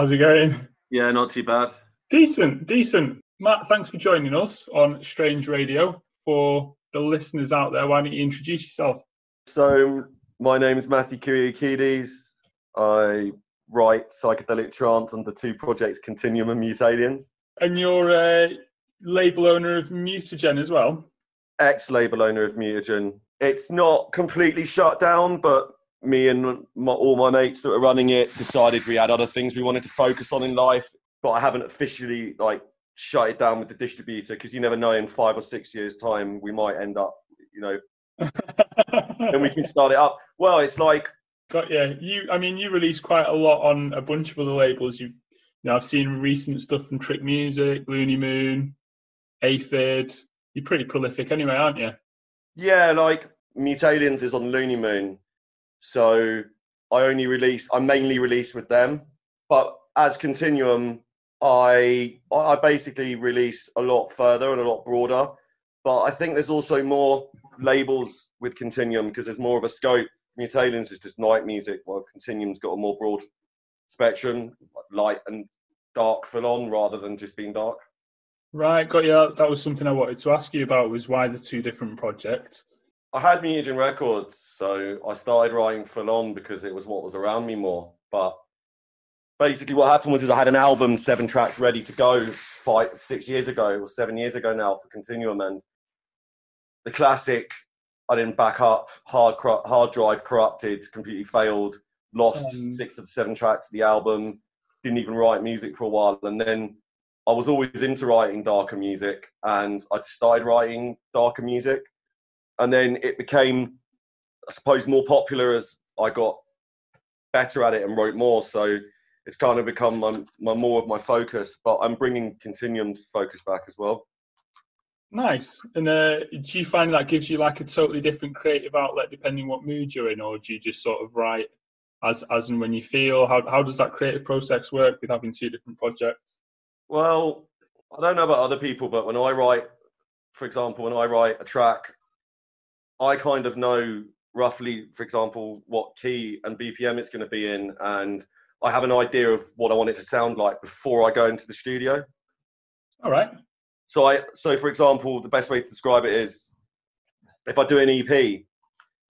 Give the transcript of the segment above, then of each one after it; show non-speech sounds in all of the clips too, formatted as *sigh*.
How's it going? Yeah, not too bad. Decent, decent. Matt, thanks for joining us on Strange Radio. For the listeners out there, why don't you introduce yourself? So, my name is Matthew Kyriakides. I write psychedelic trance under two projects, Contineum and Mutaliens. And you're a label owner of Mutagen as well. Ex label owner of Mutagen. It's not completely shut down, but me and my, all my mates that were running it decided we had other things we wanted to focus on in life. But I haven't officially like shut it down with the distributor because you never know in five or six years' time we might end up, you know, *laughs* and we can start it up. Well, it's like Got yeah. You, I mean, you release quite a lot on a bunch of other labels. You, you know, I've seen recent stuff from Trick Music, Looney Moon, Aphid. You're pretty prolific, anyway, aren't you? Yeah, like Mutaliens is on Looney Moon, so I only release. I mainly release with them, but as Contineum, I I basically release a lot further and a lot broader. But I think there's also more labels with Contineum because there's more of a scope. Mutaliens is just night music, while Contineum's got a more broad spectrum, light and dark full on, rather than just being dark. Right, got you. That was something I wanted to ask you about. Was why the two different projects? I had Mutagen Records, so I started writing full on because it was what was around me more. But basically, what happened was is I had an album, seven tracks, ready to go five, six years ago or seven years ago now for Contineum, and the classic I didn't back up. Hard hard drive corrupted, completely failed. Lost Um. six of the seven tracks of the album. Didn't even write music for a while, and then I was always into writing darker music, and I started writing darker music, and then it became, I suppose, more popular as I got better at it and wrote more. So it's kind of become my, my more of my focus. But I'm bringing Contineum's focus back as well. Nice. And uh, do you find that gives you like a totally different creative outlet depending what mood you're in, or do you just sort of write as as and when you feel? How how does that creative process work with having two different projects? Well, I don't know about other people, but when I write, for example, when I write a track, I kind of know roughly, for example, what key and BPM it's going to be in, and I have an idea of what I want it to sound like before I go into the studio. All right. So I, so for example, the best way to describe it is, if I do an EP,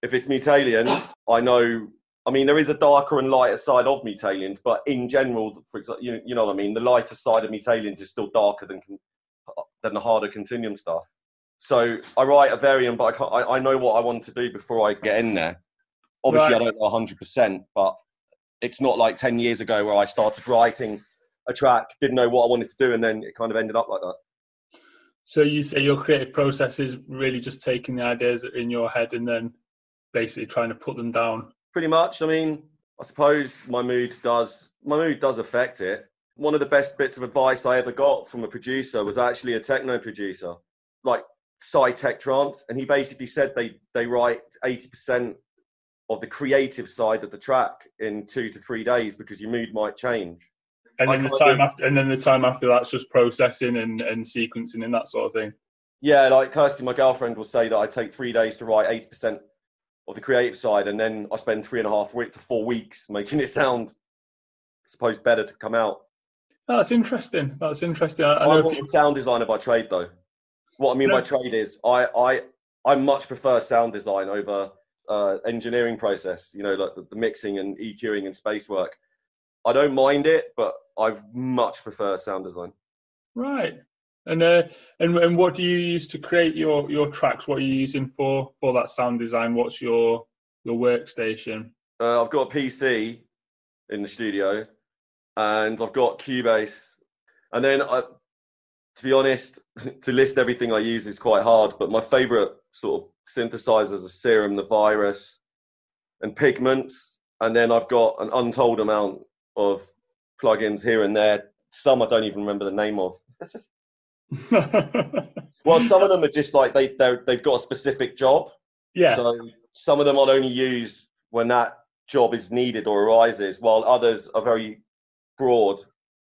if it's Mutaliens, I know. I mean, there is a darker and lighter side of Mutaliens, but in general, for example, you, you know what I mean. The lighter side of Mutaliens is still darker than uh, than the harder Contineum stuff. So I write a variant, but I, can't, I, I know what I want to do before I get in there. Obviously, Right. I don't know 100%, but it's not like 10 years ago where I started writing a track, didn't know what I wanted to do, and then it kind of ended up like that. So you say your creative process is really just taking the ideas that are in your head and then basically trying to put them down. Pretty much. I mean, I suppose my mood does my mood does affect it. One of the best bits of advice I ever got from a producer was actually a techno producer, like Psy Tech Trance, and he basically said they they write eighty percent of the creative side of the track in two to three days because your mood might change. And then the time do- after and then the time after that's just processing and, and sequencing and that sort of thing. Yeah, like Kirsty, my girlfriend, will say that I take three days to write eighty percent of the creative side, and then I spend three and a half week to four weeks making it sound, I suppose, better to come out. That's interesting. That's interesting. I, I I'm know if a sound designer by trade, though. What I mean by trade is I I I much prefer sound design over uh, engineering process. You know, like the, the mixing and EQing and space work. I don't mind it, but I much prefer sound design. right. And uh, and and what do you use to create your your tracks? What are you using for for that sound design? What's your your workstation? Uh, I've got a PC in the studio, and I've got Cubase, and then I, to be honest, *laughs* to list everything I use is quite hard. But my favourite sort of synthesizers are Serum, the Virus, and Pigments, and then I've got an untold amount of plugins here and there. Some I don't even remember the name of. *laughs* Well, some of them are just like they they've got a specific job. yeah. So some of them I'll only use when that job is needed or arises, while others are very broad.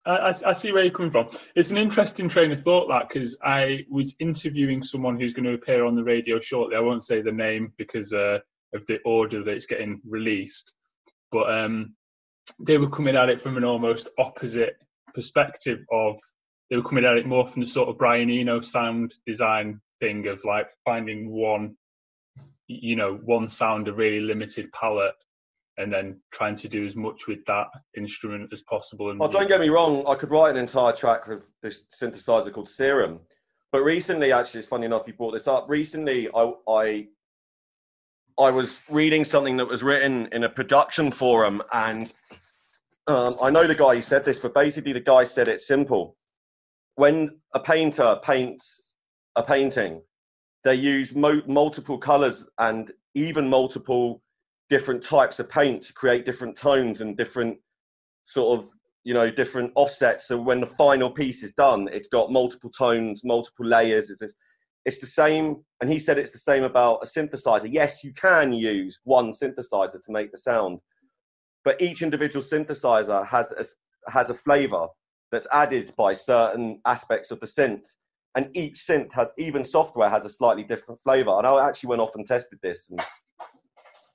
I, I, see where you're coming from. It's an interesting train of thought that because I was interviewing someone who's going to appear on the radio shortly. I won't say the name because uh, of the order that it's getting released. But um, they were coming at it from an almost opposite perspective of they were coming at it more from the sort of Brian Eno sound design thing of like finding one, you know, one sound, a really limited palette, and then trying to do as much with that instrument as possible. And oh, don't get me wrong, I could write an entire track with this synthesizer called Serum. But recently, actually, it's funny enough you brought this up. Recently, I, I I was reading something that was written in a production forum, and um, I know the guy who said this, but basically the guy said it's simple. When a painter paints a painting, they use mo- multiple colors and even multiple different types of paint to create different tones and different sort of you know different offsets. So when the final piece is done it's got multiple tones multiple layers. It's, it's the same and he said it's the same about a synthesizer. Yes you can use one synthesizer to make the sound but each individual synthesizer has a, has a flavor that's added by certain aspects of the synth and each synth has even software has a slightly different flavor. And i actually went off and tested this and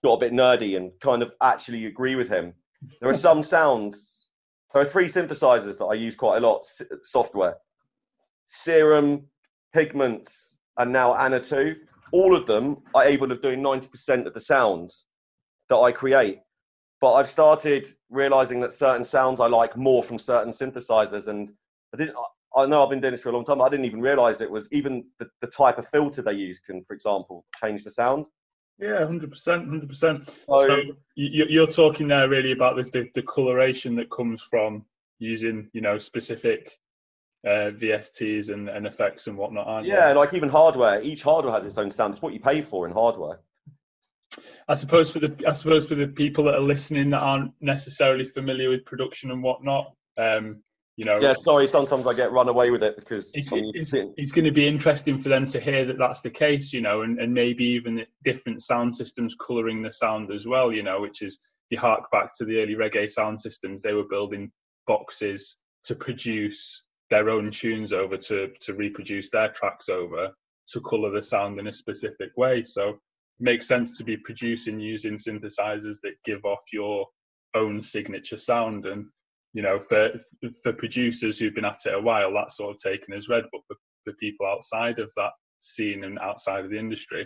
got a bit nerdy and kind of actually agree with him there are some sounds there are three synthesizers that i use quite a lot software serum pigments and now ANA 2 all of them are able of doing 90% of the sounds that i create but I've started realizing that certain sounds I like more from certain synthesizers, and I didn't. I know I've been doing this for a long time. I didn't even realize it was even the, the type of filter they use can, for example, change the sound. Yeah, hundred percent, hundred percent. So you're talking there really about the, the, the coloration that comes from using, you know, specific uh, VSTs and, and effects and whatnot, aren't yeah, you? Yeah, like even hardware. Each hardware has its own sound. It's what you pay for in hardware. I suppose for the I suppose for the people that are listening that aren't necessarily familiar with production and whatnot, um, you know. Yeah, sorry. Sometimes I get run away with it because it's, it's, it's, going to be interesting for them to hear that that's the case, you know, and, and maybe even different sound systems colouring the sound as well, you know, which is you hark back to the early reggae sound systems. They were building boxes to produce their own tunes over to to reproduce their tracks over to colour the sound in a specific way. So it makes sense to be producing using synthesizers that give off your own signature sound and you know for for producers who've been at it a while that's sort of taken as read but for, for people outside of that scene and outside of the industry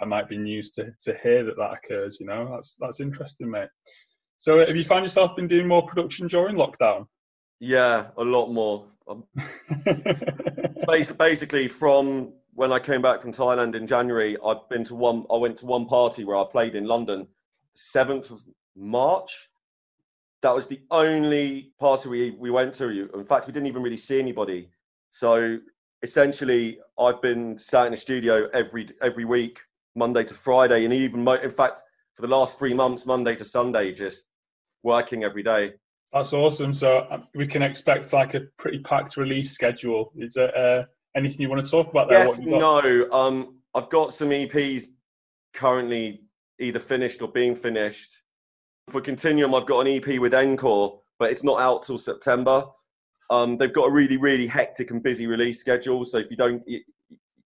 that might be news to, to hear that that occurs you know that's that's interesting mate so have you found yourself been doing more production during lockdown yeah a lot more um, *laughs* basically from when I came back from Thailand in January, I've been to one. I went to one party where I played in London, seventh of March. That was the only party we we went to. In fact, we didn't even really see anybody. So essentially, I've been sat in a studio every every week, Monday to Friday, and even in fact for the last three months, Monday to Sunday, just working every day. That's awesome. So um, we can expect like a pretty packed release schedule. Is it? Uh anything you want to talk about there? Yes, no. Um, I've got some EPs currently either finished or being finished. For Contineum, I've got an EP with Encore, but it's not out till September. Um, they've got a really, really hectic and busy release schedule. So if you don't,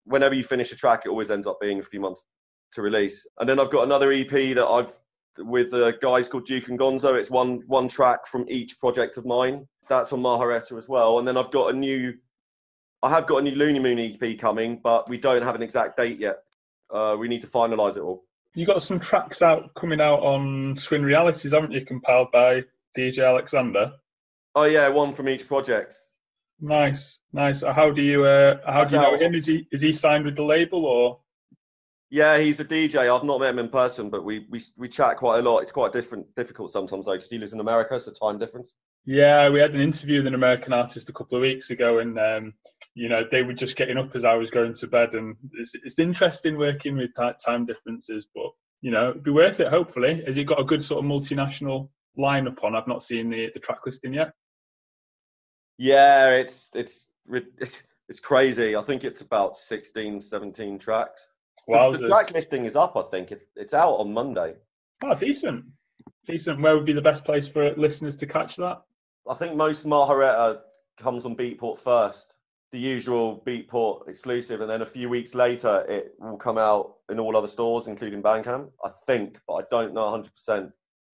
whenever you finish a track, it always ends up being a few months to release. And then I've got another EP that I've with the guys called Duke and Gonzo. It's one one track from each project of mine. That's on Maharetta as well. And then I've got a new I have got a new Looney Moon EP coming, but we don't have an exact date yet. Uh, we need to finalise it all. You got some tracks out coming out on Twin Realities, haven't you? Compiled by DJ Alexander. Oh yeah, one from each project. Nice, nice. How do you uh, how That's do you know him? Is he is he signed with the label or? Yeah, he's a DJ. I've not met him in person, but we we we chat quite a lot. It's quite different, difficult sometimes though, because he lives in America, so time difference. Yeah, we had an interview with an American artist a couple of weeks ago, and um, you know they were just getting up as I was going to bed, and it's, it's interesting working with time differences, but you know it'd be worth it. Hopefully, has he got a good sort of multinational lineup on? I've not seen the the track listing yet. Yeah, it's it's it's it's crazy. I think it's about 16, 17 tracks. Wow, the, the track listing is up. I think it, it's out on Monday. Oh, decent, decent. Where would be the best place for listeners to catch that? I think most Maharetta comes on Beatport first, the usual Beatport exclusive, and then a few weeks later it will come out in all other stores, including Bandcamp. I think, but I don't know 100%.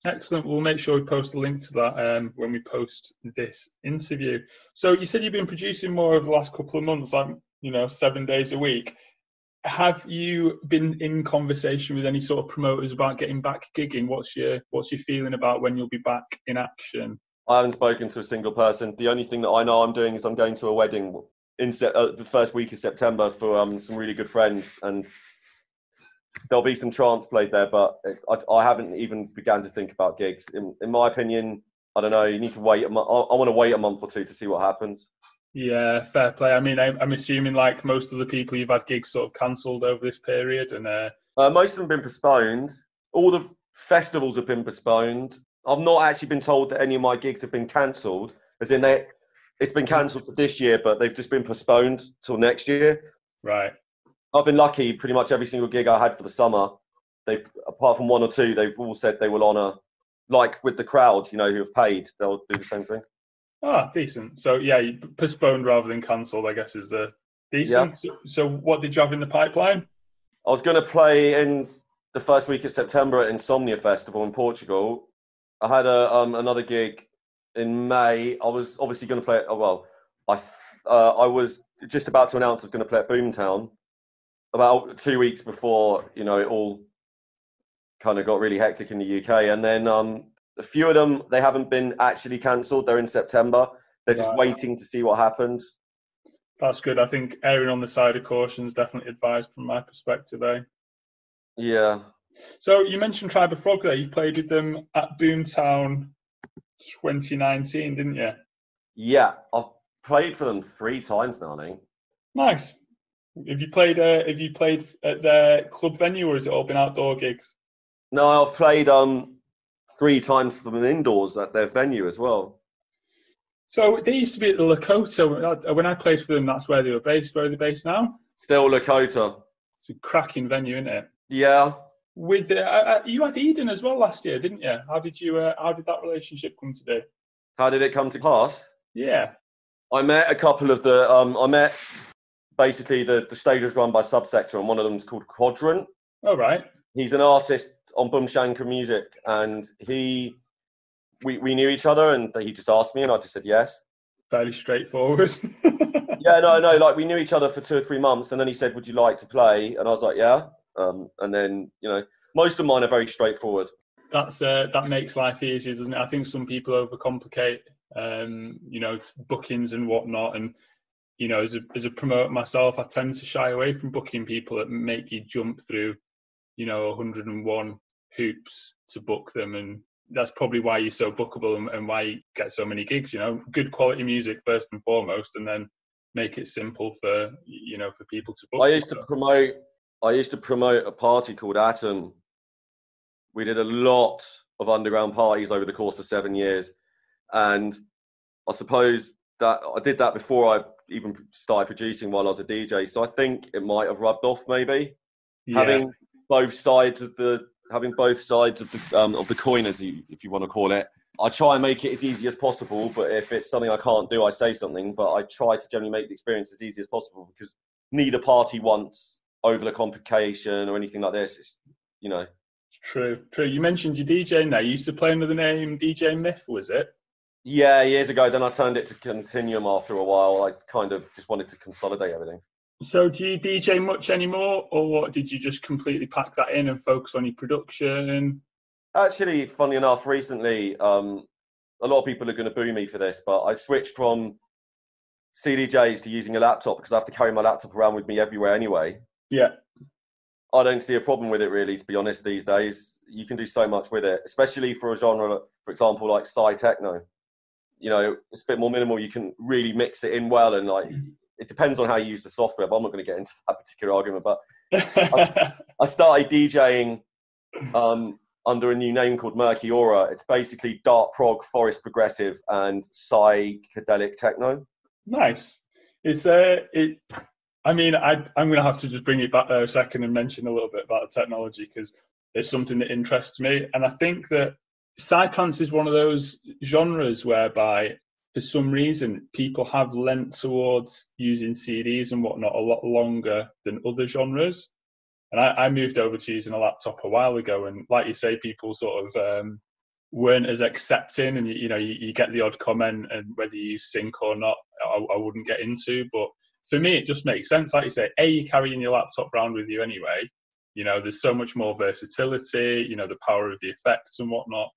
Excellent. We'll make sure we post a link to that um, when we post this interview. So you said you've been producing more over the last couple of months, like you know, seven days a week. Have you been in conversation with any sort of promoters about getting back gigging? What's your What's your feeling about when you'll be back in action? I haven't spoken to a single person. The only thing that I know I'm doing is I'm going to a wedding in se- uh, the first week of September for um, some really good friends, and there'll be some trance played there. But it, I, I, haven't even began to think about gigs. In, in my opinion, I don't know. You need to wait. A I, I want to wait a month or two to see what happens. Yeah, fair play. I mean, I'm, I'm assuming like most of the people you've had gigs sort of cancelled over this period, and uh... Uh, most of them have been postponed. All the festivals have been postponed. I've not actually been told that any of my gigs have been cancelled, as in they it's been cancelled for this year, but they've just been postponed till next year. Right. I've been lucky. Pretty much every single gig I had for the summer, they've apart from one or two, they've all said they will honour. Like with the crowd, you know, who have paid, they'll do the same thing. Ah, decent. So yeah, you postponed rather than cancelled. I guess is the decent. Yeah. So, so, what did you have in the pipeline? I was going to play in the first week of September at Insomnia Festival in Portugal. I had a um, another gig in May. I was obviously going to play. Oh, well, I uh, I was just about to announce I was going to play at Boomtown about two weeks before you know it all kind of got really hectic in the UK, and then um, a few of them they haven't been actually cancelled. They're in September. They're just right. waiting to see what happens. That's good. I think erring on the side of caution is definitely advised from my perspective. Eh? Yeah. So you mentioned Tribe of Frog there. You played with them at Boomtown 2019, didn't you? Yeah, I've played for them three times now. I think. Nice. Have you played? Uh, have you played at their club venue, or has it all been outdoor gigs? No, I've played um three times for them indoors at their venue as well. So they used to be at the Lakota. When I played for them, that's where they were based. Where are they based now? Still Lakota. It's a cracking venue, isn't it? Yeah, with uh, uh, you had Eden as well last year, didn't you? How did you? Uh, how did that relationship come to be? How did it come to pass? Yeah, I met a couple of the. Um, I met basically the the stage was run by Subsector, and one of them is called Quadrant. All right. He's an artist on Boomshanker Music, and he we we knew each other, and he just asked me, and I just said yes. Fairly straightforward. *laughs* yeah, no, no. Like we knew each other for two or three months, and then he said, "Would you like to play?" And I was like, "Yeah." Um, and then you know, most of mine are very straightforward. That's uh, that makes life easier, doesn't it? I think some people overcomplicate, um, you know, bookings and whatnot. And you know, as a as a promoter myself, I tend to shy away from booking people that make you jump through, you know, 101 hoops to book them. And that's probably why you're so bookable and, and why you get so many gigs. You know, good quality music first and foremost, and then make it simple for you know for people to book. I used to promote I used to promote a party called Atom. We did a lot of underground parties over the course of seven years. And I suppose that I did that before I even started producing while I was a DJ. So I think it might have rubbed off maybe. Yeah. Having both sides of the having both sides of the um, of the coin, as you if you want to call it. I try and make it as easy as possible, but if it's something I can't do, I say something. But I try to generally make the experience as easy as possible because neither party wants overly complication or anything like this. It's, you know. True, true. You mentioned your DJing there. You used to play under the name DJ Myth, was it? Yeah, years ago. Then I turned it to Contineum after a while. I kind of just wanted to consolidate everything. So, do you DJ much anymore, or what, did you just completely pack that in and focus on your production? Actually, funny enough, recently, um, a lot of people are going to boo me for this, but I switched from CDJs to using a laptop because I have to carry my laptop around with me everywhere anyway. Yeah. I don't see a problem with it really, to be honest, these days. You can do so much with it, especially for a genre, for example, like Psy Techno. You know, it's a bit more minimal. You can really mix it in well and like, it depends on how you use the software, but I'm not going to get into that particular argument. But I, *laughs* I, started DJing um, under a new name called Murky Aura. It's basically dark prog, forest progressive, and psychedelic techno. Nice. It's uh, it I mean, I, am going to have to just bring it back there a second and mention a little bit about the technology because it's something that interests me. And I think that psytrance is one of those genres whereby, for some reason, people have lent towards using CDs and whatnot a lot longer than other genres. And I, I moved over to using a laptop a while ago, and like you say, people sort of um, weren't as accepting, and you, you know you, you, get the odd comment, and whether you sync or not, I, I, wouldn't get into. But for me, it just makes sense. Like you say, a you're carrying your laptop around with you anyway. You know, there's so much more versatility. You know, the power of the effects and whatnot,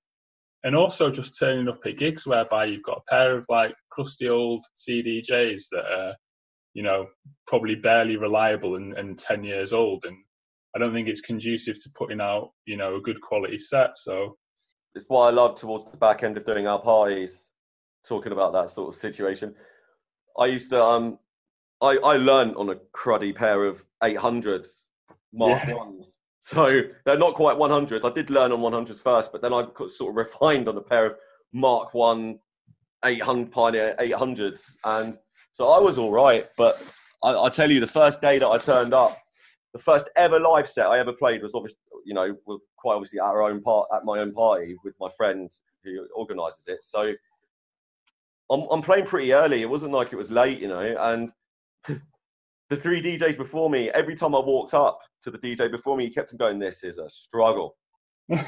and also just turning up at gigs whereby you've got a pair of like crusty old CDJs that are, you know, probably barely reliable and, and ten years old, and I don't think it's conducive to putting out, you know, a good quality set. So it's what I love towards the back end of doing our parties, talking about that sort of situation. I used to um I, I learned on a cruddy pair of 800s Mark yeah. 1s. So they're not quite 100s. I did learn on 100s first, but then I sort of refined on a pair of Mark 1 800 Pioneer 800s. And so I was all right. But I, I tell you, the first day that I turned up, the first ever live set I ever played was obviously, you know, quite obviously at our own part, at my own party with my friend who organises it. So I'm, I'm playing pretty early. It wasn't like it was late, you know, and the three DJs before me, every time I walked up to the DJ before me, he kept on going, This is a struggle. *laughs* and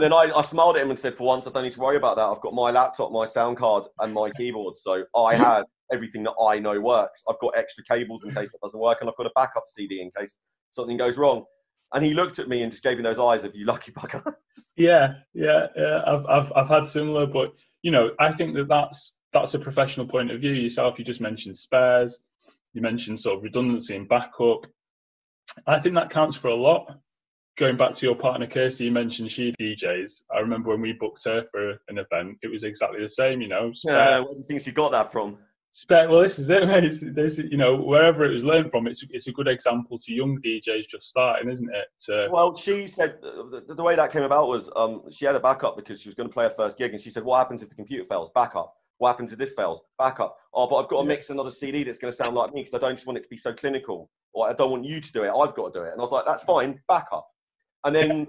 then I, I, smiled at him and said, For once, I don't need to worry about that. I've got my laptop, my sound card, and my keyboard. So I *laughs* have everything that I know works. I've got extra cables in case it doesn't work, and I've got a backup CD in case something goes wrong. And he looked at me and just gave me those eyes of you lucky bugger. yeah, yeah, yeah. I've, I've, I've had similar, but you know, I think that that's that's a professional point of view. Yourself, you just mentioned spares you mentioned sort of redundancy and backup. I think that counts for a lot. Going back to your partner Kirsty, you mentioned she DJs. I remember when we booked her for an event, it was exactly the same. You know, spare, yeah. Where do you think she got that from? Spare. Well, this is it, mate. It's, this, you know, wherever it was learned from, it's it's a good example to young DJs just starting, isn't it? To... Well, she said the, the, way that came about was um, she had a backup because she was going to play her first gig, and she said, "What happens if the computer fails? Backup." What happens if this fails? Backup. Oh, but I've got to mix another CD that's going to sound like me because I don't just want it to be so clinical. Or I don't want you to do it. I've got to do it. And I was like, that's fine. Backup. And then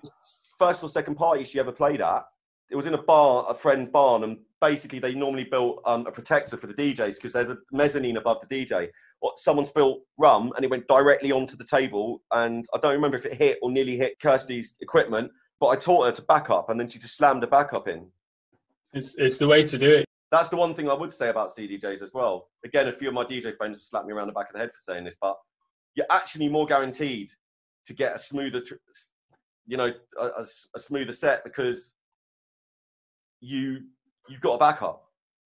first or second party she ever played at, it was in a bar, a friend's barn, and basically they normally built um, a protector for the DJs because there's a mezzanine above the DJ. What someone spilled rum and it went directly onto the table, and I don't remember if it hit or nearly hit Kirsty's equipment, but I taught her to back up, and then she just slammed the backup in. It's, it's the way to do it. That's the one thing I would say about CDJs as well. Again, a few of my DJ friends have slapped me around the back of the head for saying this, but you're actually more guaranteed to get a smoother, you know, a, a, a smoother set because you you've got a backup.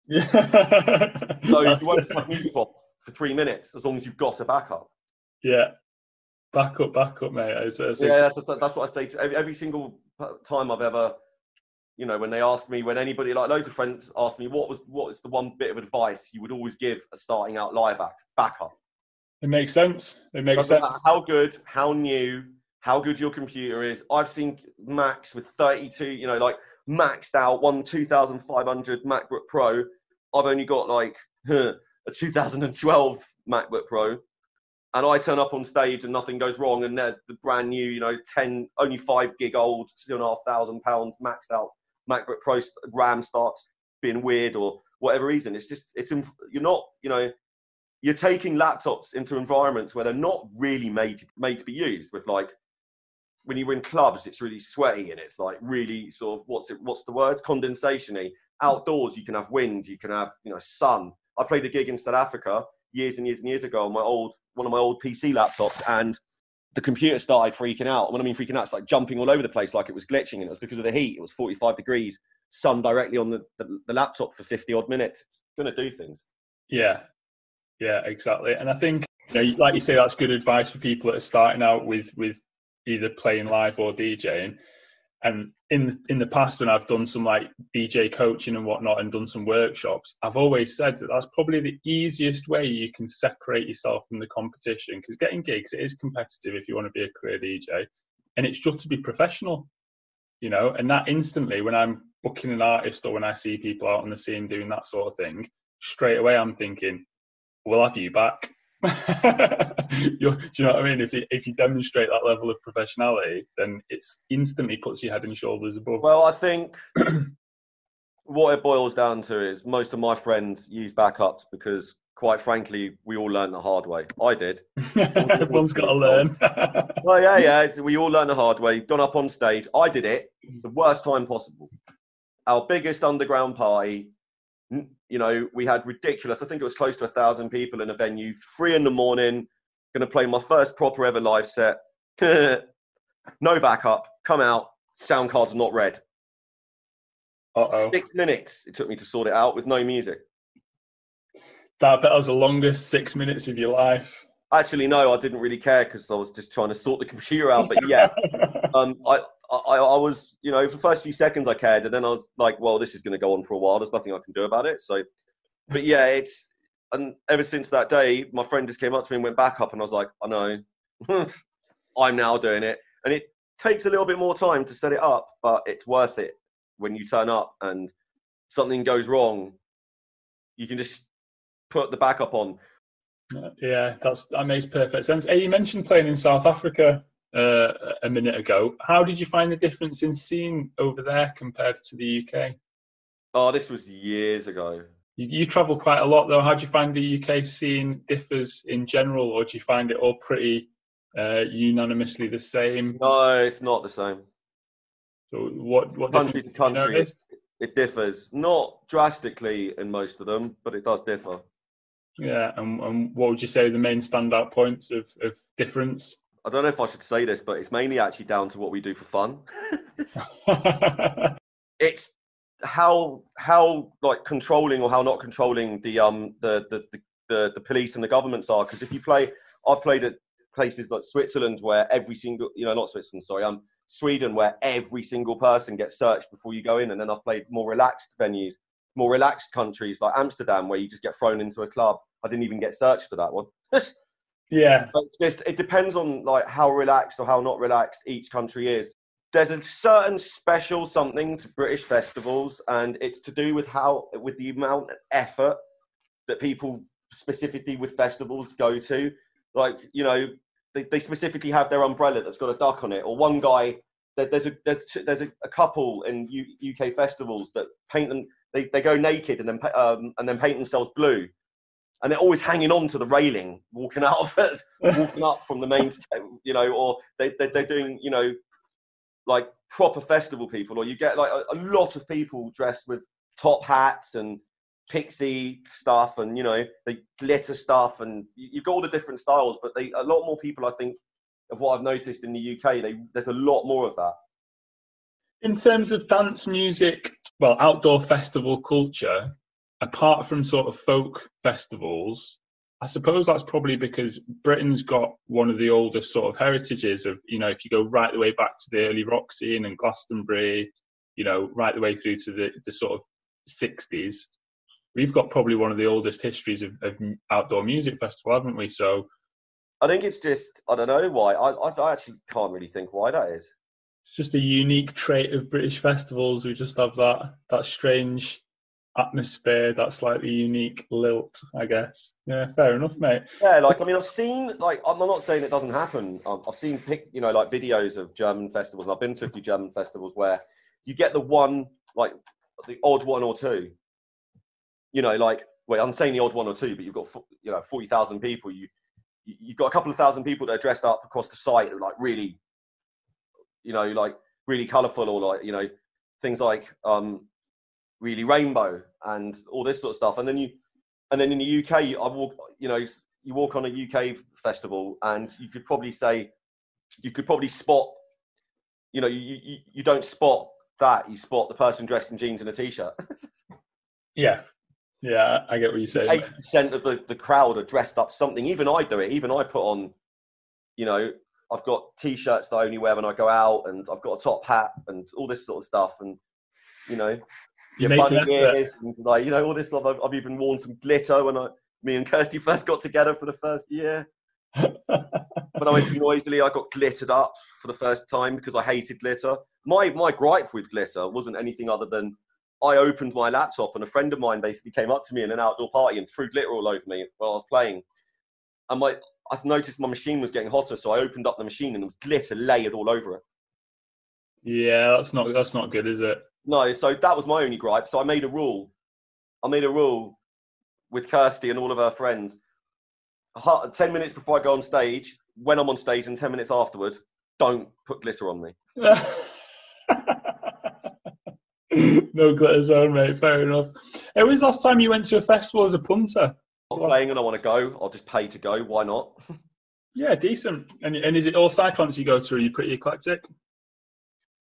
Yeah. *laughs* so you won't have music for three minutes as long as you've got a backup. Yeah. Backup, backup, mate. It's, it's, yeah, that's, that's, what I say to every, every single time I've ever you know, when they ask me, when anybody like loads of friends ask me, what was what is the one bit of advice you would always give a starting out live act? Backup. It makes sense. It makes sense. How good, how new, how good your computer is. I've seen Macs with 32, you know, like maxed out one 2500 MacBook Pro. I've only got like *laughs* a 2012 MacBook Pro. And I turn up on stage and nothing goes wrong, and they're the brand new, you know, ten, only five gig old, two and a half thousand pound maxed out MacBook Pro RAM starts being weird or whatever reason. It's just it's you're not you know you're taking laptops into environments where they're not really made to, made to be used with like when you're in clubs it's really sweaty and it's like really sort of what's it what's the word condensationy outdoors you can have wind you can have you know sun i played a gig in south africa years and years and years ago on my old one of my old pc laptops and the computer started freaking out. When I mean freaking out, it's like jumping all over the place, like it was glitching, and it was because of the heat. It was 45 degrees, sun directly on the, the, the laptop for 50 odd minutes. It's going to do things. Yeah, yeah, exactly. And I think, you know, like you say, that's good advice for people that are starting out with with either playing live or DJing and in in the past when I've done some like DJ coaching and whatnot and done some workshops, I've always said that that's probably the easiest way you can separate yourself from the competition because getting gigs it is competitive if you want to be a career DJ, and it's just to be professional, you know. And that instantly, when I'm booking an artist or when I see people out on the scene doing that sort of thing, straight away I'm thinking, "We'll have you back." *laughs* do you know what I mean? If you, if you demonstrate that level of professionality, then it's instantly puts your head and shoulders above. Well, I think *clears throat* what it boils down to is most of my friends use backups because, quite frankly, we all learn the hard way. I did. *laughs* Everyone's got to learn. *laughs* well, yeah, yeah. We all learn the hard way. Gone up on stage. I did it the worst time possible. our biggest underground party. You know, we had ridiculous. I think it was close to a thousand people in a venue. Three in the morning, going to play my first proper ever live set. *laughs* no backup. Come out. Sound cards not read. Uh-oh. Six minutes it took me to sort it out with no music. That, that was the longest six minutes of your life. Actually, no, I didn't really care because I was just trying to sort the *laughs* computer out. But yeah, *laughs* um, I, I, I was, you know, for the first few seconds I cared, and then I was like, well, this is going to go on for a while. There's nothing I can do about it. So, but yeah, it's, and ever since that day, my friend just came up to me and went back up, and I was like, I know, *laughs* I'm now doing it. And it takes a little bit more time to set it up, but it's worth it when you turn up and something goes wrong. You can just put the backup on. Yeah, that's that makes perfect sense. Hey, you mentioned playing in South Africa uh, a minute ago. How did you find the difference in scene over there compared to the UK? Oh, this was years ago. You, you travel quite a lot, though. How do you find the UK scene differs in general, or do you find it all pretty uh, unanimously the same? No, it's not the same. So, what what country to country, it, it differs. Not drastically in most of them, but it does differ. Yeah, and, and what would you say the main standout points of, of difference? I don't know if I should say this, but it's mainly actually down to what we do for fun. *laughs* it's how how like controlling or how not controlling the um the the the, the, the police and the governments are. Because if you play, I've played at places like Switzerland where every single you know not Switzerland sorry um Sweden where every single person gets searched before you go in, and then I've played more relaxed venues more relaxed countries like Amsterdam, where you just get thrown into a club. I didn't even get searched for that one. *laughs* yeah, just it depends on like how relaxed or how not relaxed each country is. There's a certain special something to British festivals, and it's to do with how with the amount of effort that people specifically with festivals go to. Like you know, they, they specifically have their umbrella that's got a duck on it, or one guy there's, there's a there's there's a, a couple in U, UK festivals that paint them they, they go naked and then um, and then paint themselves blue, and they're always hanging on to the railing, walking out of it, walking up from the main, stage, you know, or they, they they're doing you know like proper festival people, or you get like a, a lot of people dressed with top hats and pixie stuff and you know the glitter stuff and you've got all the different styles but they a lot more people i think of what i've noticed in the uk they there's a lot more of that. In terms of dance music, well, outdoor festival culture, apart from sort of folk festivals, I suppose that's probably because Britain's got one of the oldest sort of heritages of, you know, if you go right the way back to the early rock scene and Glastonbury, you know, right the way through to the, the sort of 60s, we've got probably one of the oldest histories of, of outdoor music festival, haven't we? So I think it's just, I don't know why. I, I actually can't really think why that is it's just a unique trait of British festivals. We just have that that strange atmosphere, that slightly unique lilt, I guess. Yeah, fair enough, mate. Yeah, like I mean, I've seen like I'm not saying it doesn't happen. I've seen you know, like videos of German festivals, and I've been to a few German festivals where you get the one like the odd one or two. You know, like wait, I'm saying the odd one or two, but you've got you know forty thousand people. You you've got a couple of thousand people that are dressed up across the site, like really you know, like really colourful or like, you know, things like um, really rainbow and all this sort of stuff. And then you, and then in the UK, I walk, you know, you walk on a UK festival and you could probably say, you could probably spot, you know, you, you, you don't spot that, you spot the person dressed in jeans and a t-shirt. *laughs* yeah. Yeah, I get what you're saying. Eight percent of the, the crowd are dressed up something. Even I do it. Even I put on, you know, I've got t-shirts that I only wear when I go out, and I've got a top hat and all this sort of stuff, and you know, you your bunny ears, and like you know all this stuff. I've, I've, even worn some glitter when I, me and Kirsty first got together for the first year. *laughs* when I went to Noisily, I got glittered up for the first time because I hated glitter. My my gripe with glitter wasn't anything other than I opened my laptop and a friend of mine basically came up to me in an outdoor party and threw glitter all over me while I was playing. And my I noticed my machine was getting hotter, so I opened up the machine and there was glitter layered all over it. Yeah, that's not that's not good, is it? No, so that was my only gripe. So I made a rule. I made a rule with Kirsty and all of her friends. Ten minutes before I go on stage, when I'm on stage, and ten minutes afterwards, don't put glitter on me. *laughs* no glitter zone, mate. Fair enough. It was last time you went to a festival as a punter. I'm playing and I want to go. I'll just pay to go. Why not? *laughs* Yeah, decent. And and is it all psytrance you go to? Or are you pretty eclectic?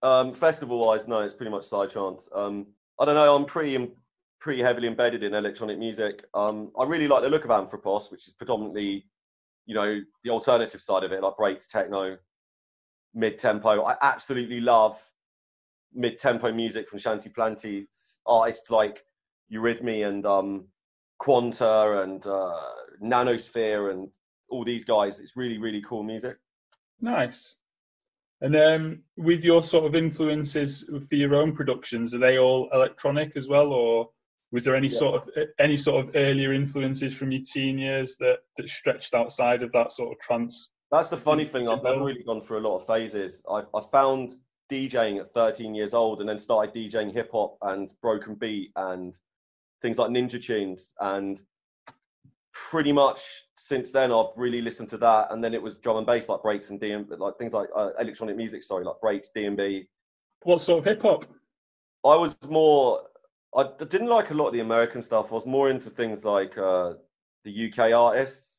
Um, festival wise, no, it's pretty much psytrance. Um, I don't know. I'm pretty pretty heavily embedded in electronic music. Um, I really like the look of Anthropos, which is predominantly, you know, the alternative side of it, like breaks, techno, mid tempo. I absolutely love mid tempo music from Shanti Planti artists like Eurythmy and um, Quanta and uh, Nanosphere and all these guys. It's really really cool music. Nice. And um, with your sort of influences for your own productions, are they all electronic as well, or was there any yeah. sort of any sort of earlier influences from your teen years that that stretched outside of that sort of trance? That's the funny thing. I've never really gone through a lot of phases. I, I found DJing at 13 years old, and then started DJing hip hop and broken beat and things like Ninja Tunes, and pretty much since then I've really listened to that, and then it was drum and bass like breaks and DM, like things like uh, electronic music. Sorry, like breaks, D&B. What sort of hip hop? I was more I didn't like a lot of the American stuff. I was more into things like uh, the UK artists,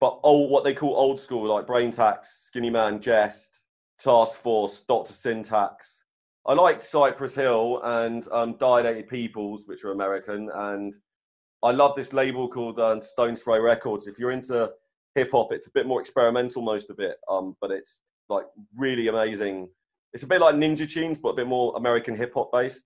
but old what they call old school, like Braintax, Skinnyman, Jest, Task Force, Doctor Syntax. I liked Cypress Hill and um, Dilated Peoples, which are American, and I love this label called uh, Stones Throw Records. If you're into hip hop, it's a bit more experimental, most of it, um, but it's like really amazing. It's a bit like Ninja Tunes, but a bit more American hip hop based.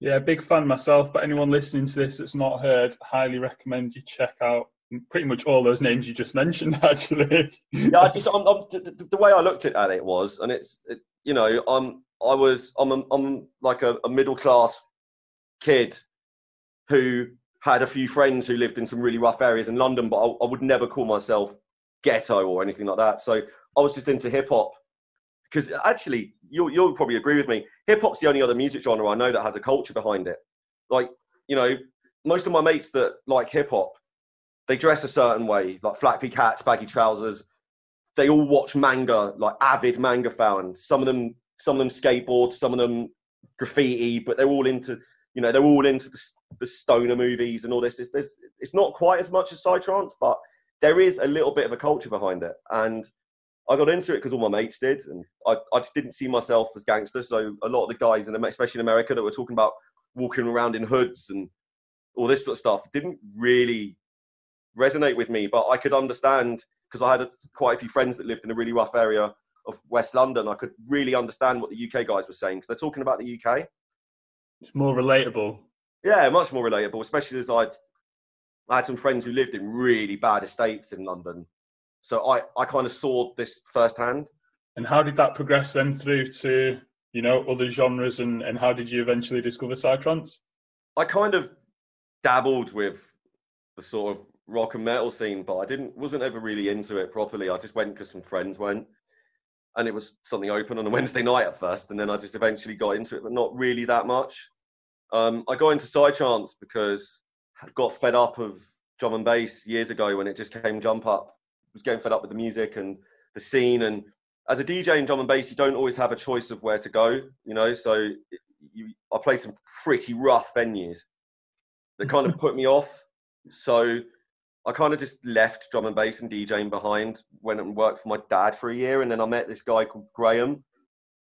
Yeah, big fan myself. But anyone listening to this that's not heard, highly recommend you check out pretty much all those names you just *laughs* mentioned. Actually, yeah. I just, I'm, I'm, the, the, way I looked at it was, and it's, it, you know, I'm, I was, I'm, a, I'm like a, a middle class kid who had a few friends who lived in some really rough areas in London, but I, I would never call myself ghetto or anything like that. So I was just into hip hop because actually you'll, you'll probably agree with me. Hip hop's the only other music genre i know that has a culture behind it. Like you know most of my mates that like hip hop they dress a certain way like flappy cats baggy trousers. They all watch manga like avid manga fans. Some of them some of them skateboard some of them graffiti but they're all into you know they're all into the stoner movies and all this it's, it's not quite as much as psytrance but there is a little bit of a culture behind it and I got into it because all my mates did, and I, I just didn't see myself as gangster. So a lot of the guys, and especially in America, that were talking about walking around in hoods and all this sort of stuff, didn't really resonate with me. But I could understand because I had a, quite a few friends that lived in a really rough area of West London. I could really understand what the UK guys were saying because they're talking about the UK. It's more relatable. Yeah, much more relatable, especially as I'd I had some friends who lived in really bad estates in London so I, I kind of saw this firsthand. And how did that progress then through to, you know, other genres and, and how did you eventually discover Psytrance? I kind of dabbled with the sort of rock and metal scene, but I didn't wasn't ever really into it properly. I just went because some friends went. And it was something open on a *laughs* Wednesday night at first, and then I just eventually got into it, but not really that much. Um, I got into Psytrance because I got fed up of drum and bass years ago when it just came jump up was getting fed up with the music and the scene. And as a DJ in drum and bass, you don't always have a choice of where to go, you know. So you, I played some pretty rough venues that kind of *laughs* put me off. So I kind of just left drum and bass and DJing behind, went and worked for my dad for a year, and then I met this guy called Graham.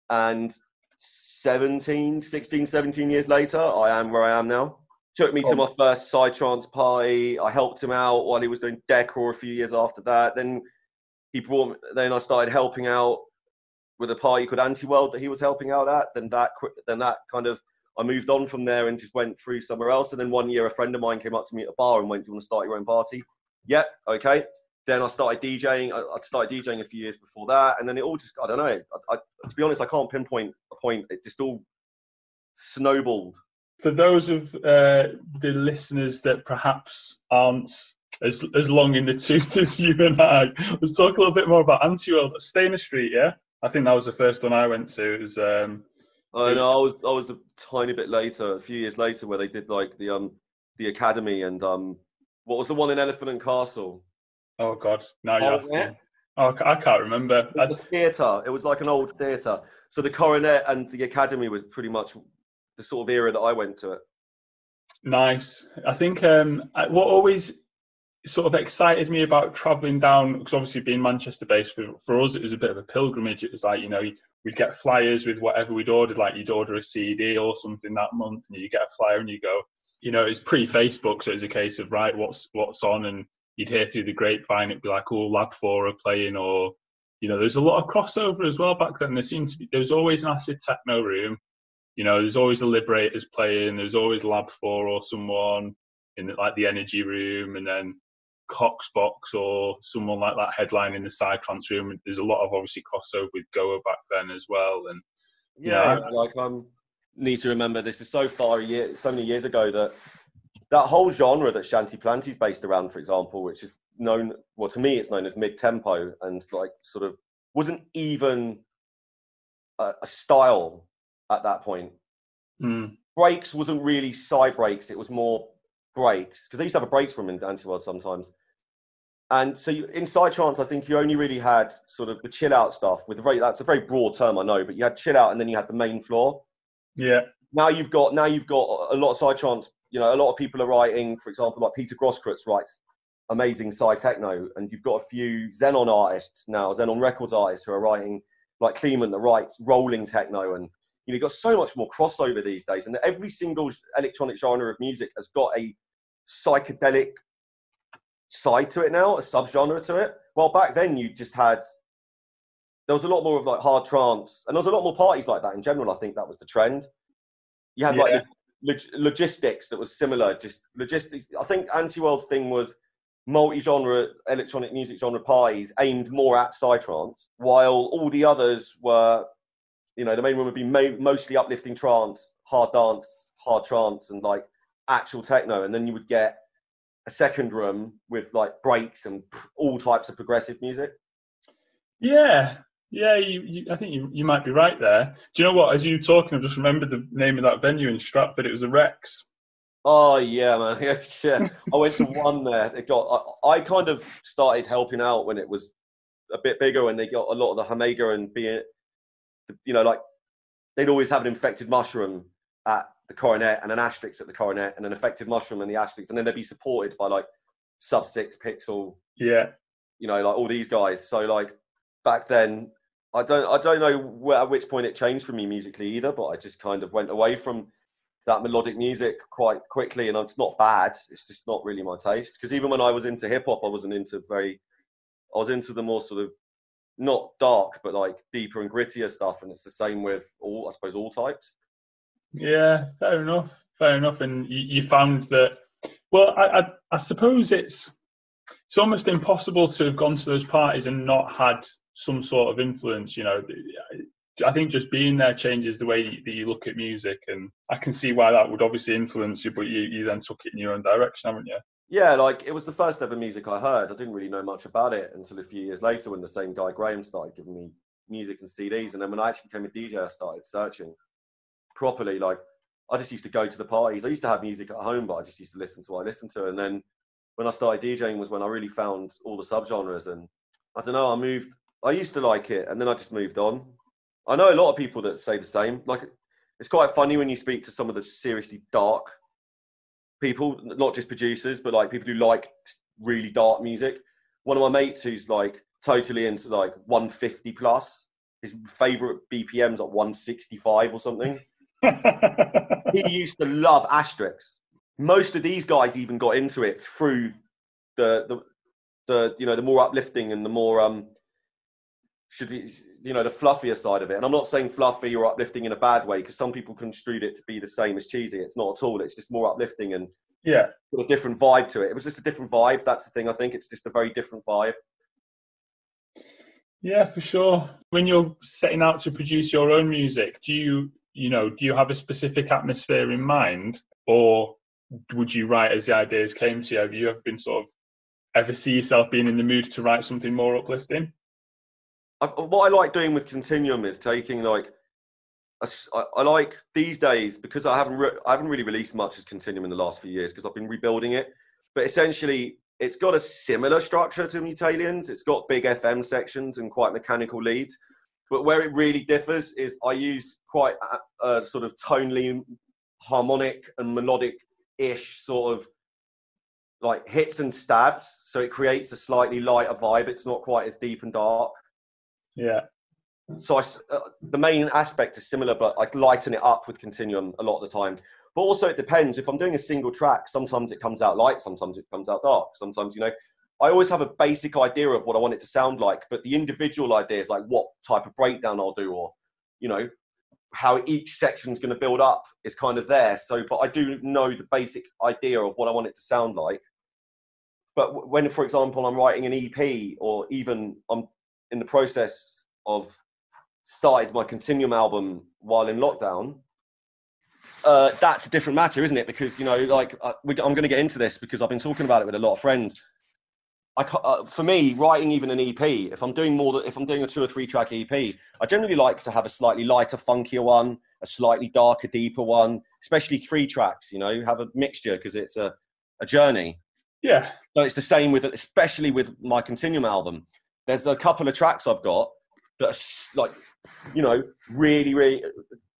And 17, 16, 17 years later, I am where I am now took me to oh. my first psytrance party. I helped him out while he was doing decor a few years after that. Then he brought. Me, then I started helping out with a party called Anti World that he was helping out at. Then that then that kind of I moved on from there and just went through somewhere else. And then one year, a friend of mine came up to me at a bar and went, "Do you want to start your own party?" Yep, okay. Then I started DJing. I started DJing a few years before that, and then it all just I don't know. I, I, to be honest, I can't pinpoint a point. It just all snowballed for those of uh, the listeners that perhaps aren't as as long in the tooth as you and I, let's talk a little bit more about Antiworld. Stainer Street, yeah. I think that was the first one I went to. It was. Um, I know. I was, I was a tiny bit later, a few years later, where they did like the um the academy and um what was the one in Elephant and Castle? Oh God! Now you're asking. Oh, I can't remember. The theatre. It was like an old theatre. So the coronet and the academy was pretty much the sort of era that I went to it. Nice. I think um, what always sort of excited me about traveling down because obviously being Manchester based for, for us it was a bit of a pilgrimage. It was like you know we'd get flyers with whatever we'd ordered, like you'd order a CD or something that month, and you get a flyer and you go. You know, it's pre Facebook, so it's a case of right, what's what's on, and you'd hear through the grapevine, it'd be like, oh, Lab Four are playing, or you know, there's a lot of crossover as well back then. There seems to be there was always an acid techno room. You know, there's always the Liberators playing. There's always Lab Four or someone in the, like the Energy Room, and then Koxbox or someone like that headline in the Psytrance room. There's a lot of obviously crossover with Goa back then as well, and yeah, know, like I'm um, need to remember this is so far a year, so many years ago that that whole genre that Shanti Planti is based around, for example, which is known, well, to me, it's known as mid tempo and like sort of wasn't even a, a style at that point. Mm. Breaks wasn't really psy breaks; it was more breaks because they used to have a breaks room in Antiworld sometimes. And so you, in Psytrance, I think you only really had sort of the chill out stuff with very that's a very broad term, I know, but you had chill out and then you had the main floor. Yeah. Now you've got now you've got a lot of Psytrance. You know, a lot of people are writing, for example, like Peter Grosskreutz writes amazing Psy techno, and you've got a few Zenon artists now, Zenon Records artists who are writing like Clement that writes rolling techno, and you know, you've got so much more crossover these days, and every single electronic genre of music has got a psychedelic side to it now, a subgenre to it. Well, back then you just had there was a lot more of like hard trance, and there was a lot more parties like that in general. I think that was the trend. You had yeah. like log- logistics that was similar, just logistics. I think Antiworld's thing was multi-genre electronic music genre parties aimed more at psytrance, while all the others were, you know, the main one would be mo- mostly uplifting trance, hard dance, hard trance, and like actual techno, and then you would get a second room with like breaks and all types of progressive music. Yeah, yeah, you, you, I think you, you might be right there. Do you know what? As you were talking, I've just remembered the name of that venue in Stratford. It was a Rex. Oh yeah, man. *laughs* yeah, I went to *laughs* one there. It got. I, I, kind of started helping out when it was a bit bigger, and they got a lot of the Hamega and being, you know, like they'd always have an infected mushroom at the coronet and an Astrix at the coronet and an infected mushroom and the Astrix, and then they'd be supported by like sub six pixel. Yeah. You know, like all these guys. So like back then, I don't I don't know where, at which point it changed for me musically either, but I just kind of went away from that melodic music quite quickly, and it's not bad. It's just not really my taste. Because even when I was into hip hop, I wasn't into very. I was into the more sort of not dark, but like deeper and grittier stuff, and it's the same with all I suppose all types. Yeah, fair enough. Fair enough. And you, you found that. Well, I, I, I suppose it's it's almost impossible to have gone to those parties and not had some sort of influence. You know, I think just being there changes the way that you look at music, and I can see why that would obviously influence you. But you, you then took it in your own direction, haven't you? Yeah, like it was the first ever music I heard. I didn't really know much about it until a few years later when the same guy Graham started giving me music and CDs, and then when I actually became a DJ, I started searching properly. Like I just used to go to the parties. I used to have music at home, but I just used to listen to what I listened to. And then when I started DJing was when I really found all the subgenres. And I don't know, I moved. I used to like it, and then I just moved on. I know a lot of people that say the same. Like it's quite funny when you speak to some of the seriously dark people, not just producers, but like people who like really dark music. One of my mates who's like totally into like 150 plus. His favorite BPM's like 165 or something *laughs* he used to love Astrix. Most of these guys even got into it through the the, the you know the more uplifting and the more um should be you know the fluffier side of it. And I'm not saying fluffy or uplifting in a bad way because some people construed it to be the same as cheesy. It's not at all. It's just more uplifting and yeah, a different vibe to it. It was just a different vibe. That's the thing. I think it's just a very different vibe. Yeah, for sure. When you're setting out to produce your own music, do you you know, do you have a specific atmosphere in mind, or would you write as the ideas came to you? Have you ever been sort of ever see yourself being in the mood to write something more uplifting? What I like doing with Contineum is taking like I, I like these days because I haven't re- I haven't really released much as Contineum in the last few years because I've been rebuilding it. But essentially, it's got a similar structure to Mutaliens. It's got big FM sections and quite mechanical leads. But where it really differs is I use quite a, a sort of tonally harmonic and melodic ish sort of like hits and stabs. So it creates a slightly lighter vibe. It's not quite as deep and dark. Yeah. So I, uh, the main aspect is similar, but I lighten it up with Contineum a lot of the time. But also it depends. If I'm doing a single track, sometimes it comes out light, sometimes it comes out dark. Sometimes, you know, I always have a basic idea of what I want it to sound like, but the individual ideas, like what type of breakdown I'll do, or you know, how each section is going to build up, is kind of there. So, but I do know the basic idea of what I want it to sound like. But when, for example, I'm writing an EP, or even I'm in the process of started my Contineum album while in lockdown, uh, that's a different matter, isn't it? Because you know, like uh, I'm going to get into this because I've been talking about it with a lot of friends. I, uh, for me, writing even an EP, if I'm doing more, than, if I'm doing a two or three track EP, I generally like to have a slightly lighter, funkier one, a slightly darker, deeper one, especially three tracks. You know, have a mixture because it's a, a journey. Yeah. So it's the same with, especially with my Contineum album. There's a couple of tracks I've got that are like, you know, really, really,